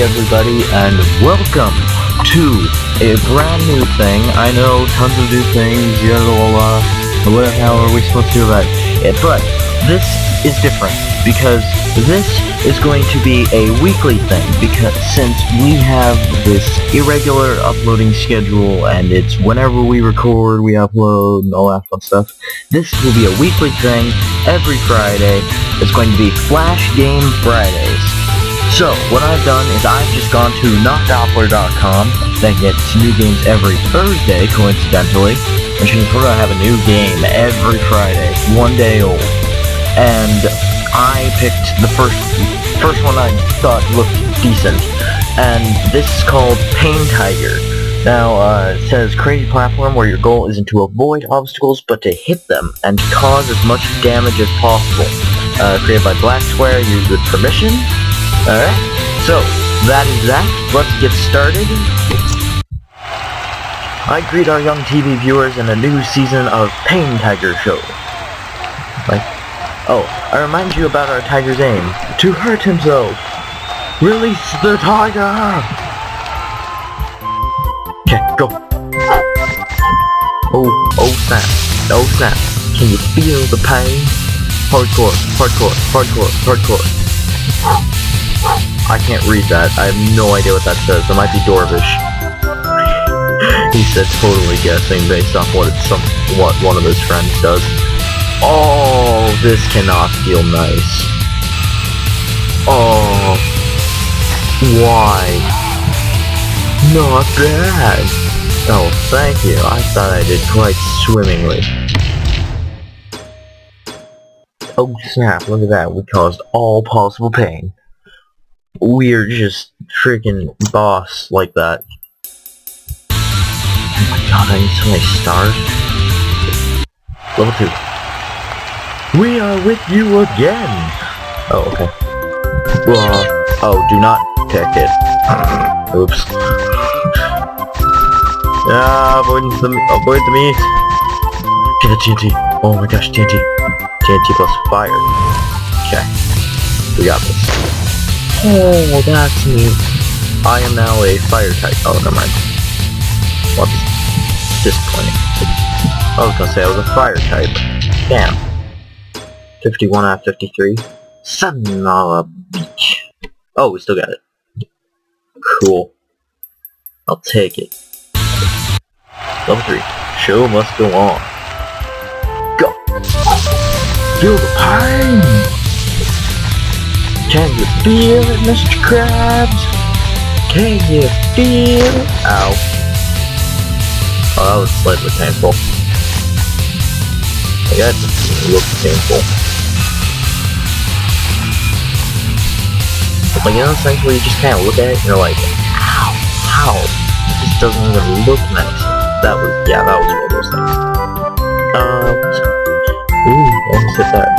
Everybody, and welcome to a brand new thing. I know tons of new things, yada la what the hell are we supposed to do about it? But this is different because this is going to be a weekly thing because since we have this irregular uploading schedule and it's whenever we record we upload and all that fun stuff this will be a weekly thing every Friday it's going to be Flash Game Fridays so what I've done is I've just gone to notdoppler.com that gets new games every Thursday coincidentally which means we're gonna have a new game every Friday one day old and I picked the first first one I thought looked decent, and this is called Pain Tiger. Now, uh, it says crazy platform where your goal isn't to avoid obstacles, but to hit them and cause as much damage as possible. Uh, created by Black Square, used with permission. Alright, so, that is that. Let's get started. I greet our young TV viewers in a new season of Pain Tiger Show. Like, Oh, I remind you about our tiger's aim. To hurt himself. Release the tiger! Okay, go. Oh, oh snap. Oh snap. Can you feel the pain? Hardcore, hardcore, hardcore, hardcore. I can't read that. I have no idea what that says. It might be Dorvish. he said totally guessing based off what some what one of his friends does. Oh, this cannot feel nice. Oh, why? Not bad. Oh, thank you. I thought I did quite swimmingly. Oh snap, look at that. We caused all possible pain. We're just freaking boss like that. Oh my god, I need so many stars. Level 2. We are with you again! Oh, okay. Well, oh, do not pick it. Oops. Ah, avoid the, avoid the meat. Get the TNT. Oh my gosh, TNT. TNT plus fire. Okay. We got this. Oh, that's neat. I am now a fire type. Oh, never mind. What's disappointing. I was gonna say I was a fire type. Damn. 51 out of 53. Sunlava Beach. Oh, we still got it. Cool. I'll take it. Level 3. Show must go on. Go! Feel the pain! Can you feel it, Mr. Krabs? Can you feel it? Ow. Oh, that was slightly painful. I guess looks painful. Like, you know, things where you just kind of look at it and you're like, ow, how? It just doesn't even look nice. That was, yeah, that was one of those things. Um, ooh, let's hit that.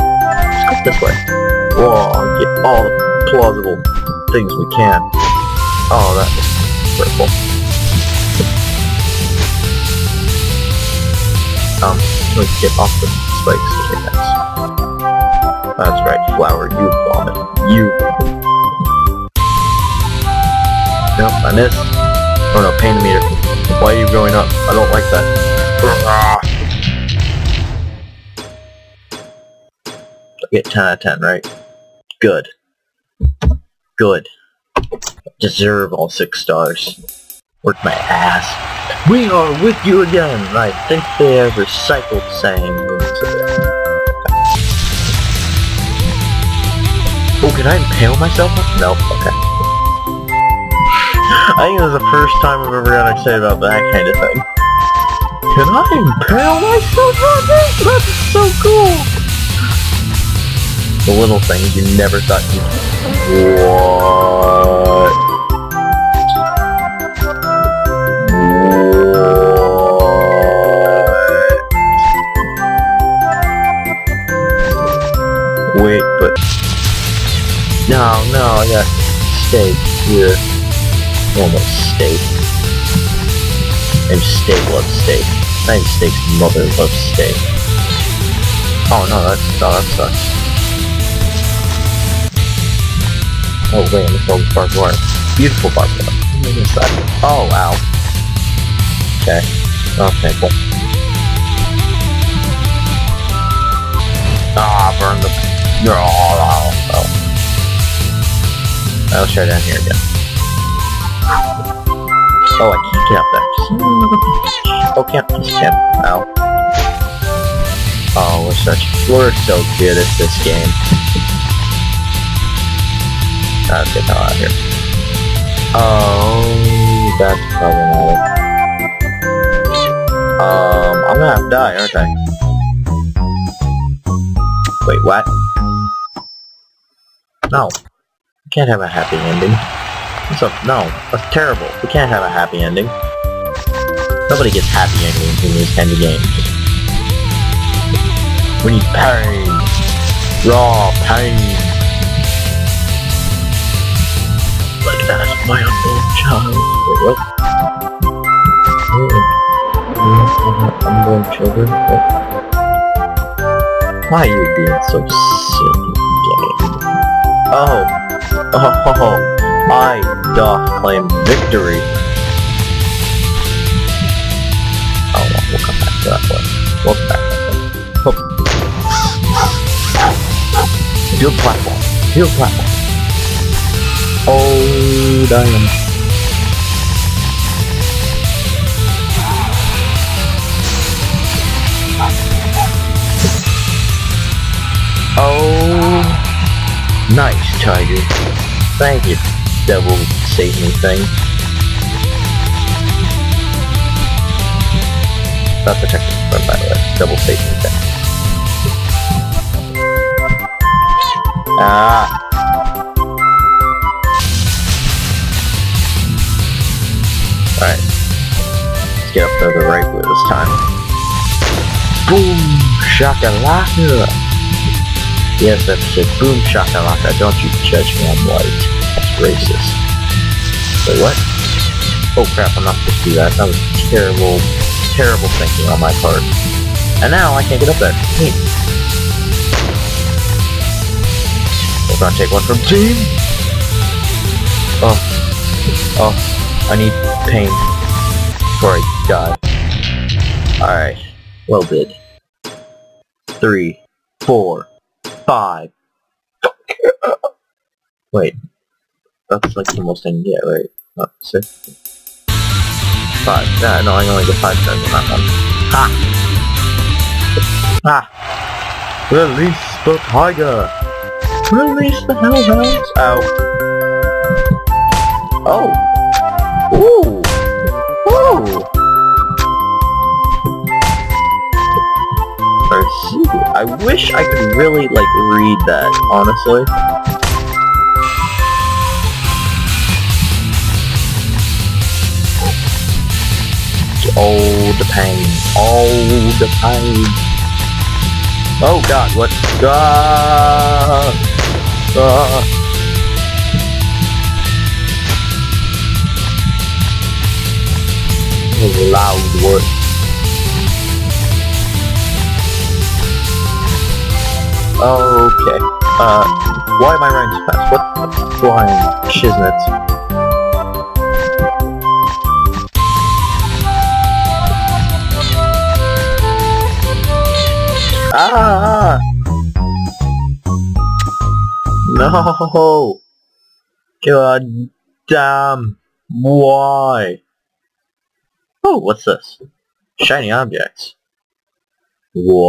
Let's go this way. Whoa, get all the plausible things we can. Oh, that is purple. Um, let's get off the spikes. Okay, that's... That's right, flower, you vomit. You Nope, I missed. Oh no, pain meter. Why are you going up? I don't like that. Get 10 out of 10, right? Good. Good. Deserve all 6 stars. Work my ass. We are with you again! I think they have recycled saying Oh, can I impale myself? No, okay. I think it was the first time I've ever got excited about that kind of thing. Can I impale myself on this? That's so cool! The little things you never thought you'd... What? What? Wait, but... No, no, I got steak here normal steak. And steak loves steak. Even steak's mother loves steak. Oh no, that's oh, that sucks. Oh wait, I'm going barbed wire. Beautiful. What is? Oh, wow. Okay. Okay, well. Ah, burn the... Oh, oh. I'll try down here again. Oh, I can't get up there. Oh, can't. Can't. Ow. Oh, we're such... We're so good at this game. Let's get the hell out of here. Oh, that's problematic. Um, I'm gonna have to die, aren't I? Wait, what? No. We can't have a happy ending. What's up? No, that's terrible. We can't have a happy ending. Nobody gets happy endings in these kind of games. We need pain. Raw pain. My unborn child. Wait, what? Unborn children? What? Why are you being so silly? Oh. Oh, I doth claim victory. Oh, well, come back to that one. We'll come back to. Oh. Field platform. Field platform. Oh, damn. Oh, nice, Tiger. Thank you, devil Satan thing. That's a technical term, by the way. Double Satan thing. Ah. Get up to the right way this time. Boom! Shakalaka! Yes, that's it. Boom shakalaka. Don't you judge me, I'm white. That's racist. Wait, what? Oh crap, I'm not supposed to do that. That was terrible, terrible thinking on my part. And now I can't get up there. Neat. We're gonna take one from team. Oh. Oh. I need pain before I die. Alright. Well did. Three, four, five. Wait. That's like the most I can get, right? Not six. Five. Yeah, no, I only get five turns on that one. Ha! Ha! Release the tiger! Release the hellhounds! Ow. Oh! I wish I could really, like, read that, honestly. Oh, the pain. Oh, the pain. Oh god, what? God! Ah! loud work. Okay. Uh, why am I running so fast? What flying shiznits? Ah! No! God damn! Why? Oh, what's this? Shiny objects. What?